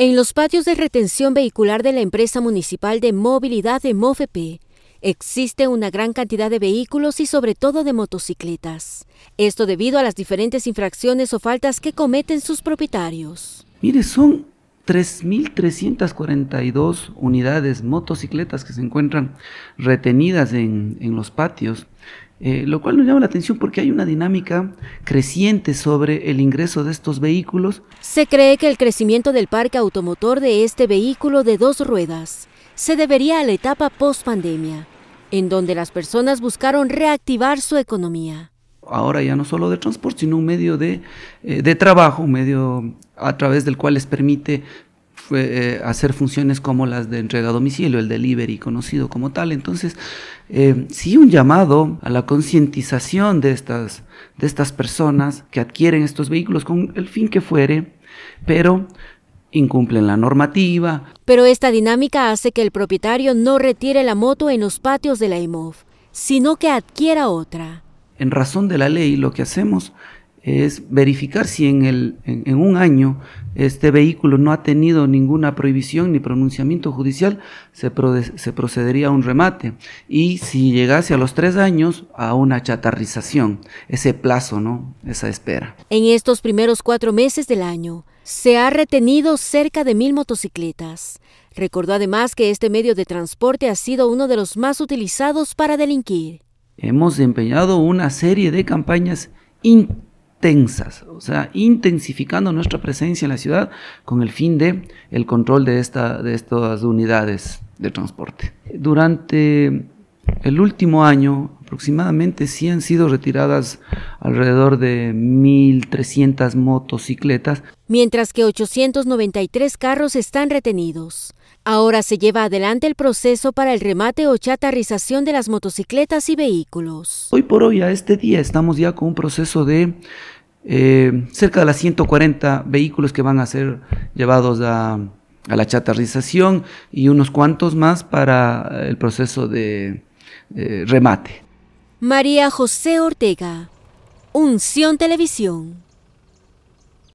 En los patios de retención vehicular de la empresa municipal de movilidad de MOVEP existe una gran cantidad de vehículos y sobre todo de motocicletas. Esto debido a las diferentes infracciones o faltas que cometen sus propietarios. Mire, son 3.342 unidades motocicletas que se encuentran retenidas en, en los patios eh, lo cual nos llama la atención porque hay una dinámica creciente sobre el ingreso de estos vehículos. Se cree que el crecimiento del parque automotor de este vehículo de dos ruedas se debería a la etapa post-pandemia, en donde las personas buscaron reactivar su economía. Ahora ya no solo de transporte, sino un medio de, eh, de trabajo, un medio a través del cual les permite eh, hacer funciones como las de entrega a domicilio, el delivery conocido como tal. Entonces, eh, sí un llamado a la concientización de estas, de estas personas que adquieren estos vehículos con el fin que fuere, pero incumplen la normativa. Pero esta dinámica hace que el propietario no retire la moto en los patios de la EMOV, sino que adquiera otra. En razón de la ley, lo que hacemos es verificar si en, el, en, un año este vehículo no ha tenido ninguna prohibición ni pronunciamiento judicial, se, se, procedería a un remate. Y si llegase a los tres años, a una chatarrización, ese plazo, ¿no? Esa espera. En estos primeros cuatro meses del año, se ha retenido cerca de mil motocicletas. Recordó además que este medio de transporte ha sido uno de los más utilizados para delinquir. Hemos empeñado una serie de campañas intensas, o sea, intensificando nuestra presencia en la ciudad con el fin de el control de, esta, de estas unidades de transporte. Durante el último año, aproximadamente sí han sido retiradas alrededor de 1.300 motocicletas. Mientras que 893 carros están retenidos. Ahora se lleva adelante el proceso para el remate o chatarrización de las motocicletas y vehículos. Hoy por hoy, a este día, estamos ya con un proceso de eh, cerca de las 140 vehículos que van a ser llevados a, la chatarrización y unos cuantos más para el proceso de remate. María José Ortega, Unción Televisión.